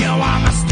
you, I'm a